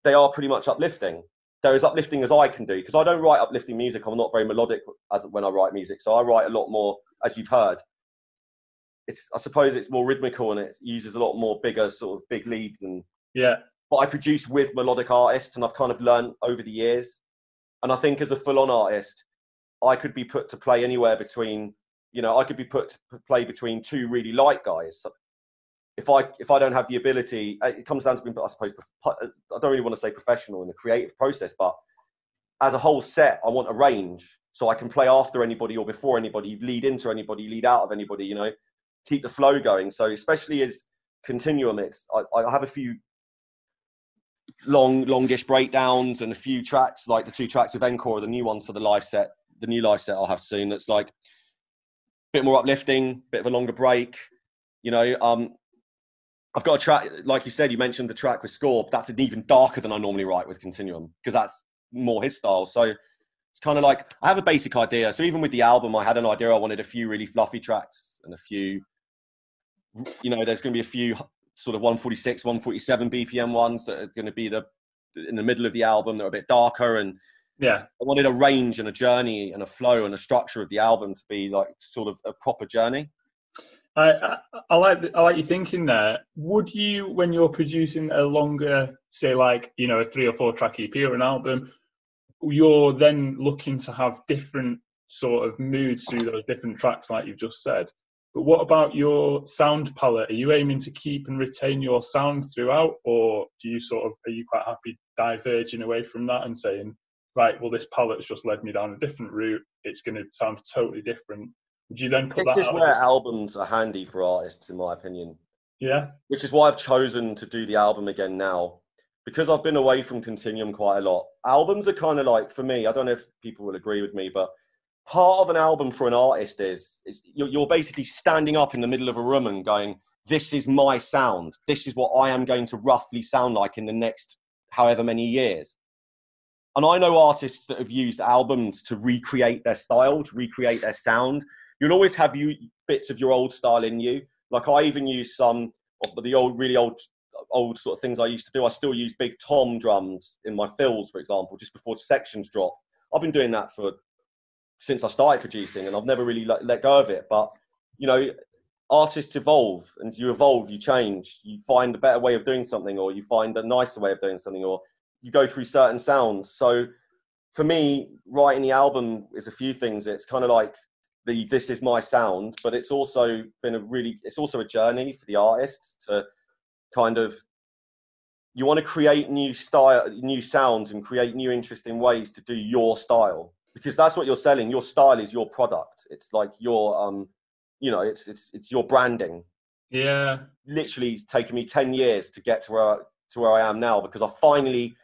they are pretty much uplifting. They're as uplifting as I can do because I don't write uplifting music. I'm not very melodic as when I write music, so I write a lot more, as you've heard. It's, I suppose, it's more rhythmical and it uses a lot more bigger sort of big leads and yeah. But I produce with melodic artists, and I've kind of learned over the years. And I think as a full-on artist, I could be put to play anywhere between, you know, I could be put to play between two really light guys if I if I don't have the ability, uh, it comes down to being, I suppose, uh, I don't really want to say professional in the creative process, but as a whole set, I want a range so I can play after anybody or before anybody, lead into anybody, lead out of anybody, you know, keep the flow going. So especially as Contineum, it's I, I have a few long longish breakdowns and a few tracks like the two tracks with Encore, the new ones for the live set, the new live set I'll have soon. That's like bit more uplifting, bit of a longer break. You know, um, I've got a track, like you said, you mentioned the track with Score. That's even darker than I normally write with Contineum because that's more his style. So it's kind of like I have a basic idea. So even with the album, I had an idea. I wanted a few really fluffy tracks and a few, you know, there's going to be a few sort of 146, 147 BPM ones that are going to be the in the middle of the album that are a bit darker and yeah i wanted a range and a journey and a flow and a structure of the album to be like sort of a proper journey I, I, I like the, I like your thinking there. Would you, when you're producing a longer, say like you know a three or four track EP or an album, you're then looking to have different sort of moods through those different tracks, like you've just said. But what about your sound palette? Are you aiming to keep and retain your sound throughout, or do you sort of are you quite happy diverging away from that and saying, right, well this palette's just led me down a different route. It's going to sound totally different would you then cut this is where albums are handy for artists, in my opinion. Yeah. Which is why I've chosen to do the album again now. Because I've been away from Contineum quite a lot. Albums are kind of like, for me, I don't know if people will agree with me, but part of an album for an artist is, is you're, you're basically standing up in the middle of a room and going, this is my sound. This is what I am going to roughly sound like in the next however many years. And I know artists that have used albums to recreate their style, to recreate their sound you'll always have you bits of your old style in you. Like I even use some of the old, really old, old sort of things I used to do. I still use big tom drums in my fills, for example, just before sections drop. I've been doing that for since I started producing, and I've never really let, let go of it. But you know, artists evolve, and you evolve, you change, you find a better way of doing something, or you find a nicer way of doing something, or you go through certain sounds. So for me, writing the album is a few things. It's kind of like the this is my sound but it's also been a really it's also a journey for the artists to kind of you want to create new style new sounds and create new interesting ways to do your style. Because that's what you're selling. Your style is your product. It's like your um you know it's it's it's your branding. Yeah. Literally it's taken me 10 years to get to where I, to where I am now because I finally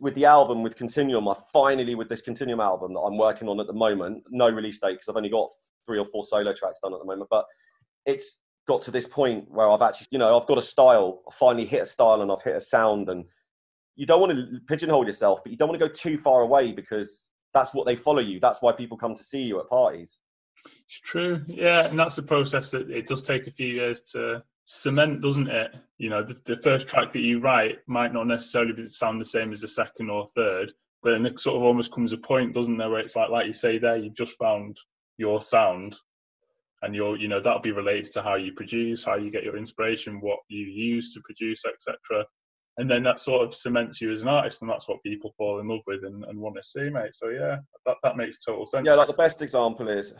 with the album with Contineum, I finally with this Contineum album that I'm working on at the moment, no release date because I've only got three or four solo tracks done at the moment, but it's got to this point where I've actually, you know, I've got a style. I finally hit a style and I've hit a sound, and you don't want to pigeonhole yourself, but you don't want to go too far away because that's what they follow you. That's why people come to see you at parties. It's true, yeah, and that's a process that it does take a few years to cement, doesn't it? You know, the, the, first track that you write might not necessarily sound the same as the second or third, but then it sort of almost comes a point, doesn't there, where it's like like you say there, you've just found your sound, and you're you know that'll be related to how you produce, how you get your inspiration, what you use to produce, etc. And then that sort of cements you as an artist, and that's what people fall in love with and, and want to see, mate. So yeah, that, that makes total sense. Yeah, like the best example is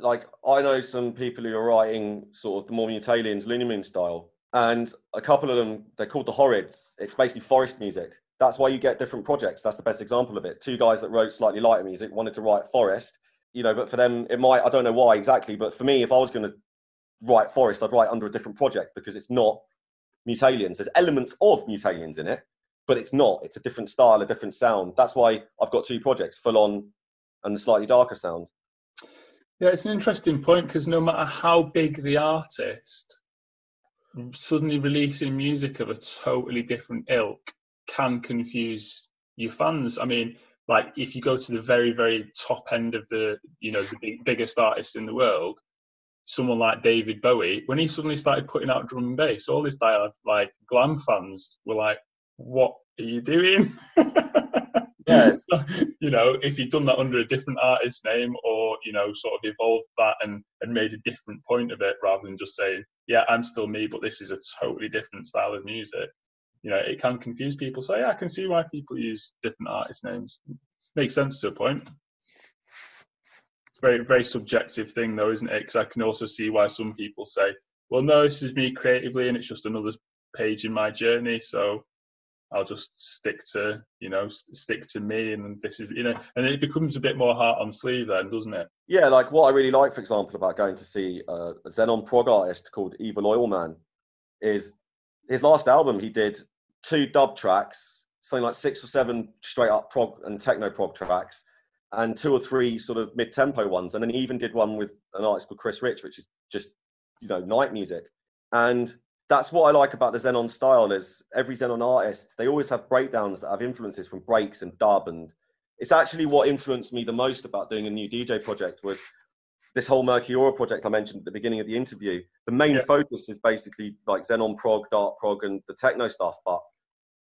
like I know some people who are writing sort of the more Mutaliens, Looney Moon style, and a couple of them they're called the Horrids. It's basically forest music. That's why you get different projects. That's the best example of it. Two guys that wrote slightly lighter music wanted to write forest, you know, but for them it might I don't know why exactly, but for me, if I was going to write forest, I'd write under a different project because it's not Mutaliens. There's elements of Mutaliens in it, but it's not. It's a different style, a different sound. That's why I've got two projects, full on and the slightly darker sound. Yeah, it's an interesting point because no matter how big the artist, suddenly releasing music of a totally different ilk can confuse your fans. I mean, like if you go to the very, very top end of the, you know, the big, biggest artists in the world, someone like David Bowie, when he suddenly started putting out drum and bass, all dialogue, like glam fans were like, "What are you doing?" *laughs* Yeah. *laughs* you know, if you'd done that under a different artist name or, you know, sort of evolved that and, and made a different point of it rather than just saying, yeah, I'm still me, but this is a totally different style of music, you know, it can confuse people. So, yeah, I can see why people use different artist names. Makes sense to a point. Very, very subjective thing, though, isn't it? Because I can also see why some people say, well, no, this is me creatively and it's just another page in my journey. So, I'll just stick to you know stick to me, and this is you know, and it becomes a bit more heart on sleeve then, doesn't it? Yeah, like what I really like, for example, about going to see a Zenon prog artist called Evil Oilman is his last album. He did two dub tracks, something like six or seven straight up prog and techno prog tracks, and two or three sort of mid tempo ones, and then he even did one with an artist called Chris Rich, which is just you know night music, and that's what I like about the Zenon style is every Zenon artist, they always have breakdowns that have influences from breaks and dub. And it's actually what influenced me the most about doing a new DJ project was this whole Mercuora project I mentioned at the beginning of the interview. The main yeah. focus is basically like Zenon prog, dark prog, and the techno stuff. But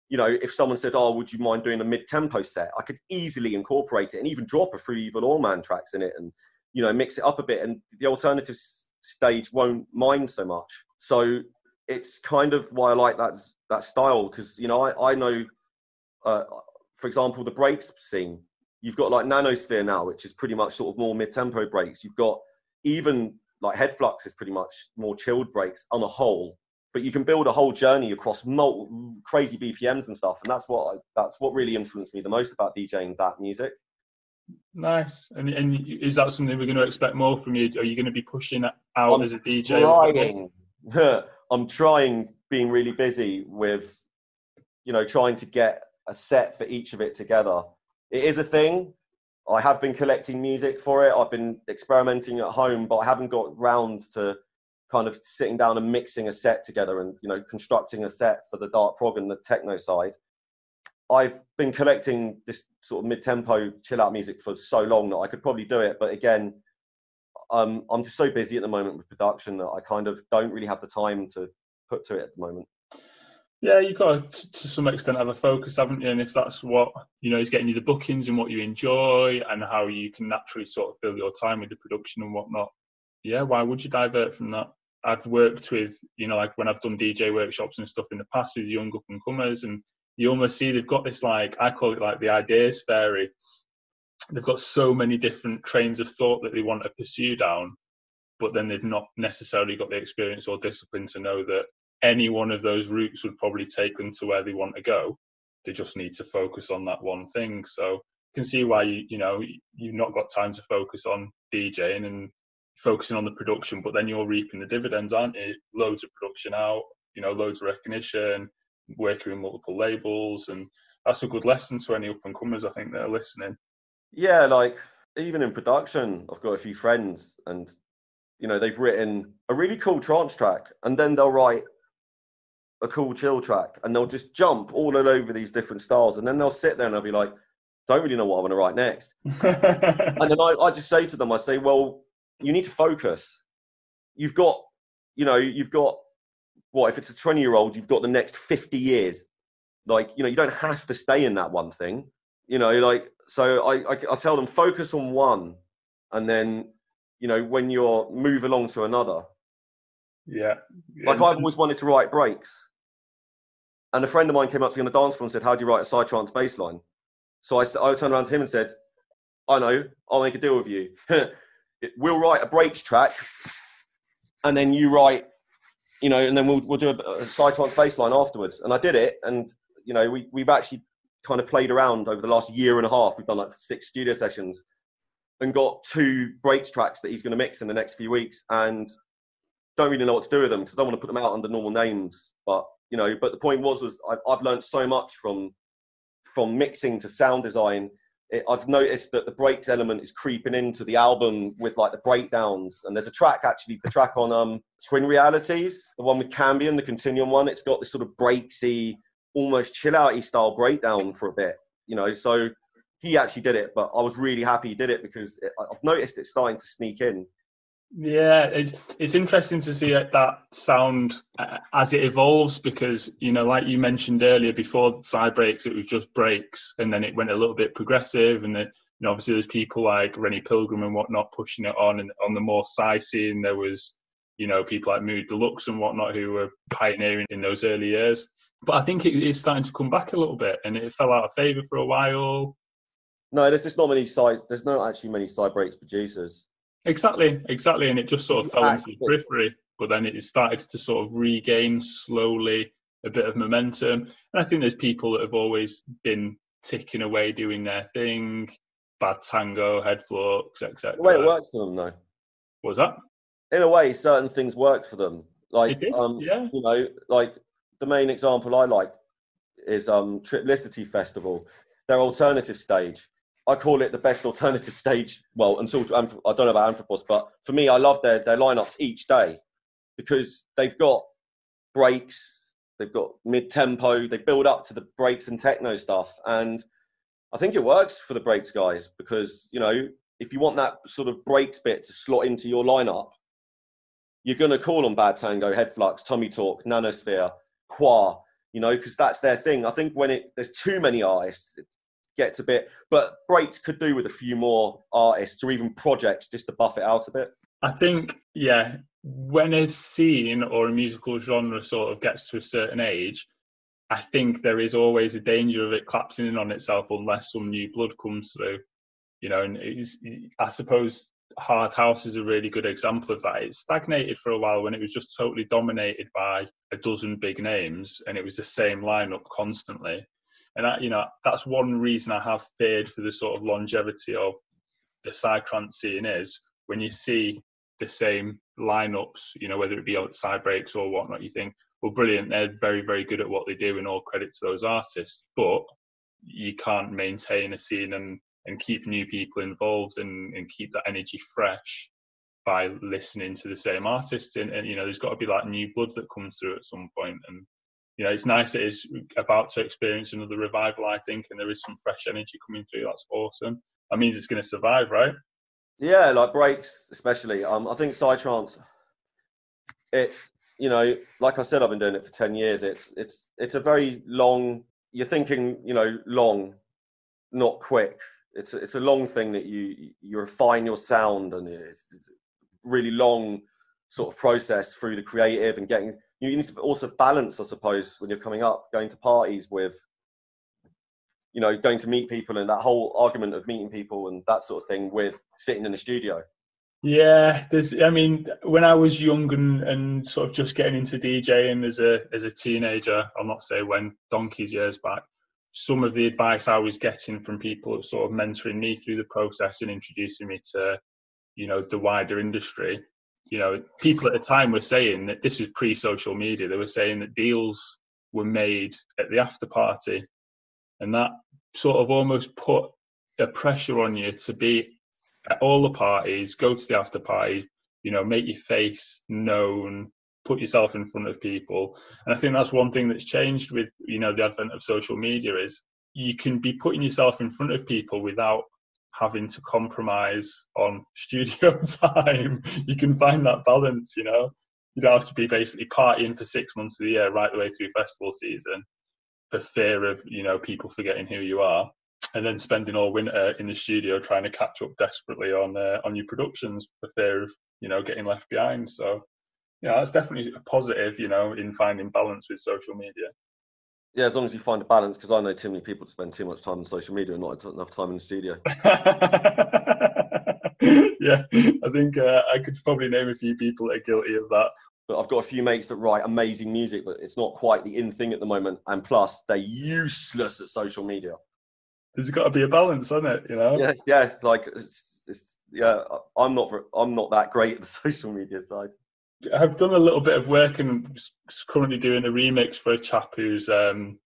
you know, if someone said, "Oh, would you mind doing a mid-tempo set?" I could easily incorporate it and even drop a few Evil Oilman tracks in it, and you know, mix it up a bit. And the alternative stage won't mind so much. So it's kind of why I like that that style because you know I I know, uh, for example, the breaks scene. You've got like Nanosphere now, which is pretty much sort of more mid-tempo breaks. You've got even like Head Headflux is pretty much more chilled breaks on a whole. But you can build a whole journey across multiple crazy BPMs and stuff, and that's what I, that's what really influenced me the most about DJing that music. Nice. And and is that something we're going to expect more from you? Are you going to be pushing out I'm as a DJ? Trying. *laughs* *laughs* I'm trying, being really busy with, you know, trying to get a set for each of it together. It is a thing. I have been collecting music for it. I've been experimenting at home, but I haven't got round to kind of sitting down and mixing a set together and you know constructing a set for the dark prog and the techno side. I've been collecting this sort of mid-tempo chill out music for so long that I could probably do it, but again, um, I'm just so busy at the moment with production that I kind of don't really have the time to put to it at the moment. Yeah, you've got to, to some extent have a focus, haven't you? And if that's what you know is getting you the bookings and what you enjoy, and how you can naturally sort of fill your time with the production and whatnot, yeah, why would you divert from that? I've worked with, you know, like when I've done DJ workshops and stuff in the past with young up and comers, and you almost see they've got this like I call it like the ideas fairy, they've got so many different trains of thought that they want to pursue down, but then they've not necessarily got the experience or discipline to know that any one of those routes would probably take them to where they want to go. They just need to focus on that one thing. So you can see why you you know you've not got time to focus on DJing and focusing on the production, but then you're reaping the dividends, aren't you? Loads of production out, you know, loads of recognition, working with multiple labels, and that's a good lesson to any up and comers I think that are listening. Yeah, like even in production, I've got a few friends, and you know they've written a really cool trance track, and then they'll write a cool chill track, and they'll just jump all over these different styles, and then they'll sit there and they'll be like, "Don't really know what I want to write next," *laughs* and then I, I just say to them, I say, "Well, you need to focus. You've got, you know, you've got what if it's a twenty-year-old, you've got the next fifty years." Like, you know, you don't have to stay in that one thing You know, like so I, I I tell them focus on one, and then you know when you're move along to another. Yeah. Like I've always wanted to write breaks. And a friend of mine came up to me on the dance floor and said, How do you write a psytrance bass line? So I, I turned around to him and said, I know, I'll make a deal with you. *laughs* we'll write a breaks track and then you write, you know, and then we'll, we'll do a, a psytrance bass line afterwards. And I did it. And, you know, we, we've actually kind of played around over the last year and a half. We've done like six studio sessions and got two breaks tracks that he's going to mix in the next few weeks. And don't really know what to do with them because I don't want to put them out under normal names. But you know, but the point was was I've, I've learned so much from from mixing to sound design. It, I've noticed that the breaks element is creeping into the album with like the breakdowns. And there's a track actually, the track on um, Twin Realities, the one with Cambion, the Contineum one. It's got this sort of breaksy, almost chill outy style breakdown for a bit. You know, so he actually did it, but I was really happy he did it because it, I've noticed it's starting to sneak in. Yeah, it's it's interesting to see that sound uh, as it evolves because you know, like you mentioned earlier, before psy breaks, it was just breaks, and then it went a little bit progressive, and then you know, obviously there's people like Rennie Pilgrem and whatnot pushing it on, and on the more psy scene there was you know people like Mood Deluxe and whatnot who were pioneering in those early years. But I think it is starting to come back a little bit, and it fell out of favour for a while. No, there's just not many psy. There's not actually many psy breaks producers. Exactly, exactly, and it just sort of fell into the periphery. But then it started to sort of regain slowly a bit of momentum. And I think there's people that have always been ticking away doing their thing. Bad Tango, Headflux, etc. The way it works for them, though. What was that? In a way, certain things work for them. Like, um, yeah. you know, like the main example I like is um, Triplicity Festival, their alternative stage. I call it the best alternative *laughs* stage. Well, until I don't know about Anthropos, but for me, I love their their lineups each day because they've got breaks, they've got mid tempo, they build up to the breaks and techno stuff, and I think it works for the breaks guys because you know if you want that sort of breaks bit to slot into your lineup, you're going to call on Bad Tango, Headflux, Tommy Talk, Nanosphere, Qua, you know, because that's their thing. I think when it there's too many artists, it gets a bit. But breaks could do with a few more artists or even projects just to buff it out a bit. I think, yeah, when a scene or a musical genre sort of gets to a certain age, I think there is always a danger of it collapsing in on itself unless some new blood comes through. You know, and I suppose Hard House is a really good example of that. It stagnated for a while when it was just totally dominated by a dozen big names and it was the same lineup constantly and I, you know that's one reason I have feared for the sort of longevity of the psytrance scene is when you see the same lineups, you know, whether it be psy breaks or whatnot, you think, well, brilliant, they're very, very good at what they do, and all credit to those artists. But you can't maintain a scene and and keep new people involved and, and keep that energy fresh by listening to the same artist and, and you know there's got to be like new blood that comes through at some point. and you know, it's nice that it's about to experience another revival, I think, and there is some fresh energy coming through. That's awesome. That means it's going to survive, right? Yeah, like breaks, especially. Um, I think Psytrance, it's, you know, like I said, I've been doing it for 10 years. It's, it's, it's a very long, you're thinking, you know, long, not quick. It's, it's a long thing that you, you refine your sound and it's, it's really long sort of process through the creative and getting you need to also balance, I suppose, when you're coming up, going to parties with, you know, going to meet people and that whole argument of meeting people and that sort of thing with sitting in the studio. Yeah, there's. I mean, when I was young and, and sort of just getting into DJing as a as a teenager, I'll not say when, donkeys years back. Some of the advice I was getting from people sort of mentoring me through the process and introducing me to, you know, the wider industry you know, people at the time were saying that this was pre-social media. They were saying that deals were made at the after party, and that sort of almost put a pressure on you to be at all the parties, go to the after parties, you know, make your face known, put yourself in front of people. And I think that's one thing that's changed with, you know, the advent of social media is you can be putting yourself in front of people without having to compromise on *laughs* studio time. You can find that balance, you know. You don't have to be basically partying for six months of the year right the way through festival season for fear of, you know, people forgetting who you are. and then spending all winter in the studio trying to catch up desperately on uh, on your productions for fear of you know getting left behind. So yeah, that's definitely a positive, you know, in finding balance with social media. Yeah, as long as you find a balance, because I know too many people spend too much time on social media and not enough time in the studio. *laughs* yeah, I think uh, I could probably name a few people that are guilty of that. But I've got a few mates that write amazing music, but it's not quite the in thing at the moment. And plus, they're useless at social media. There's got to be a balance, on it? You know? Yeah, yeah. Like, it's, it's, yeah, I'm not. I'm not that great at the *laughs* social media side. I've done a little bit of work and currently doing a remix for a chap who's. Um,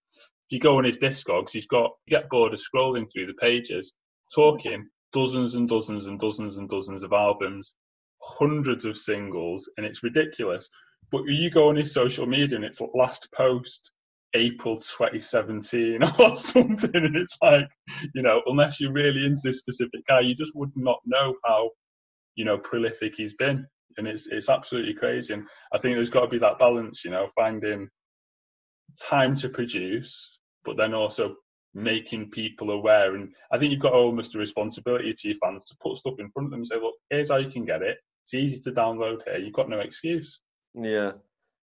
if you go on his Discogs, he's got you get bored of scrolling through the pages, talking dozens and dozens and dozens and dozens of albums, hundreds of singles, and it's ridiculous. But you go on his social media and it's last post April 2017 *laughs* or something, and it's like, you know, unless you're really into this specific guy, you just would not know how, you know, prolific he's been, and it's it's absolutely crazy. And I think there's got to be that balance, you know, finding time to produce, but then also making people aware. And I think you've got almost a responsibility to your fans to put stuff in front of them and say, look, here's how you can get it. It's easy to download here. You've got no excuse. Yeah.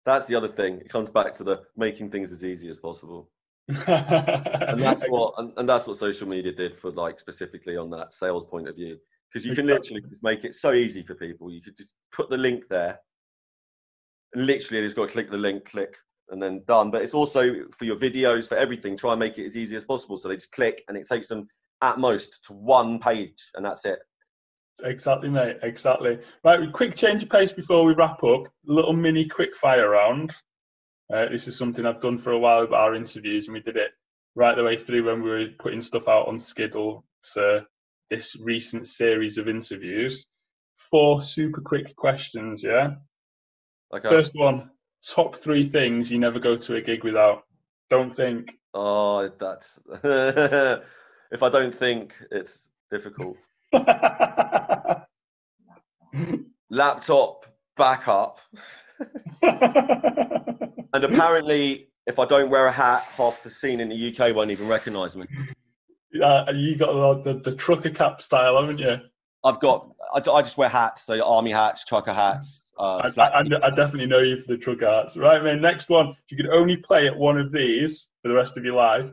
That's the other thing. It comes back to the making things as easy as possible. *laughs* and that's what and, and, that's what social media did for like specifically on that sales point of view. Because you can exactly. literally make it so easy for people. You could just put the link there. And literally, just got to click the link, click, and then done. But it's also for your videos, for everything. Try and make it as easy as possible. So they just click, and it takes them at most to one page, and that's it. Exactly, mate. Exactly. Right, quick change of pace before we wrap up. Little mini quick fire round. Uh, this is something I've done for a while with our interviews, and we did it right the way through when we were putting stuff out on Skiddle. So this recent series of interviews. Four super quick questions. Yeah. Okay. First one: top three things you never go to a gig without. Don't think. Oh, that's. *laughs* if I don't think, it's difficult. *laughs* Laptop backup. *laughs* and apparently, if I don't wear a hat, half the scene in the UK won't even recognise me. Yeah, you got the, the, the trucker cap style, haven't you? I've got. I, I just wear hats, so army hats, trucker hats. Uh, I, I, I, definitely know you for the trucker hats. Right, man. Next one. If you could only play at one of these for the rest of your life,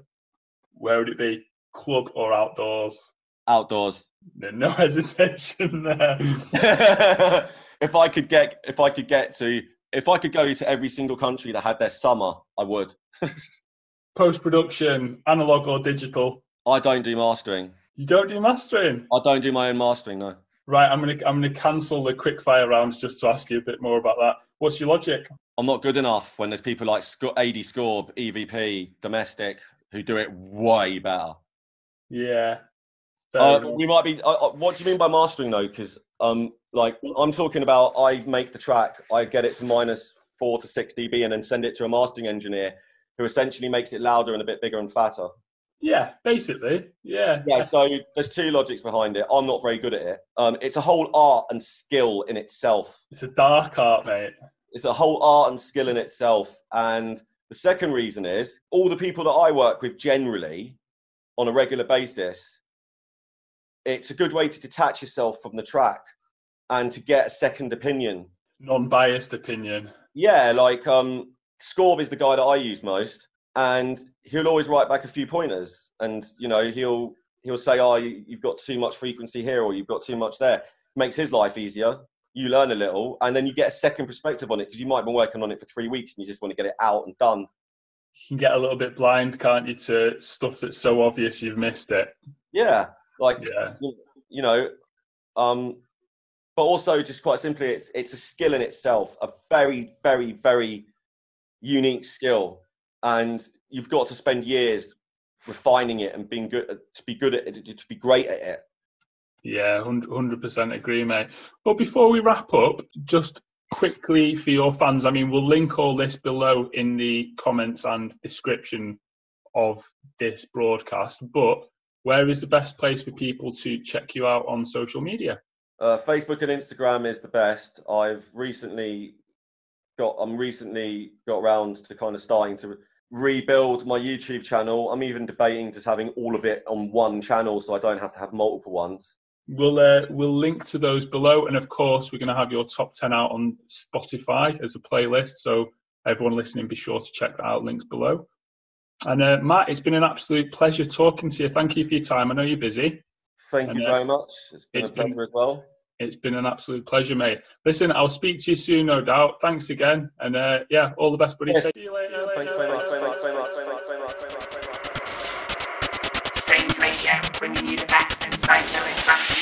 where would it be? Club or outdoors? Outdoors. No *laughs* hesitation there. *laughs* if I could get, if I could get to, if I could go to every single country that had their summer, I would. *laughs* Post production, analog or digital? I don't do mastering. You don't do mastering? I don't do my own mastering, no. Right, I'm gonna I'm gonna cancel the quick fire rounds just to ask you a bit more about that. What's your logic? I'm not good enough when there's people like AD Scorb, EVP, Domestic, who do it way better. Yeah, uh, we might be. Uh, uh, what do you mean by mastering though? Because um, like I'm talking about, I make the track, I get it to minus four to six dB, and then send it to a mastering engineer, who essentially makes it louder and a bit bigger and fatter. Yeah, basically. Yeah. Yeah. So there's two logics behind it. I'm not very good at it. Um, it's a whole art and skill in itself. It's a dark art, mate. It's a whole art and skill in itself. And the second reason is all the people that I work with generally on a regular basis it's a good way to detach yourself from the track and to get a second opinion non-biased opinion yeah like um scorb is the guy that i use most and he'll always write back a few pointers. And you know he'll he'll say oh you've got too much frequency here or you've got too much there. Makes his life easier. You learn a little and then you get a second perspective on it because you might have been working on it for three weeks and you just want to get it out and done. You can get a little bit blind can't you to stuff that's so obvious you've missed it? Yeah like, yeah. you know, um, but also just quite simply, it's it's a skill in itself, a very, very, very unique skill, and you've got to spend years refining it and being good to be good at it, to be great at it. Yeah, hundred percent agree, mate. But before we wrap up, just quickly for your fans, I mean, we'll link all this below in the comments and description of this broadcast. But where is the best place for people to check you out on social media? Uh, Facebook and Instagram is the best. I've recently got I'm recently got around to kind of starting to rebuild my YouTube channel. I'm even debating just having all of it on one channel so I don't have to have multiple ones. We'll uh, we'll link to those below, and of course, we're going to have your top ten out on Spotify as a playlist. So everyone listening, be sure to check that out. Links below. And uh, Matt, it's been an absolute pleasure talking to you. Thank you for your time. I know you're busy. Thank And, you uh, very much. It's been it's a pleasure been- as well. It's been an absolute pleasure, mate. Listen, I'll speak to you soon, no doubt. Thanks again, and uh, yeah, all the best, buddy. Yes. See you later. Thanks very much. Strange Radio, bringing you the best in.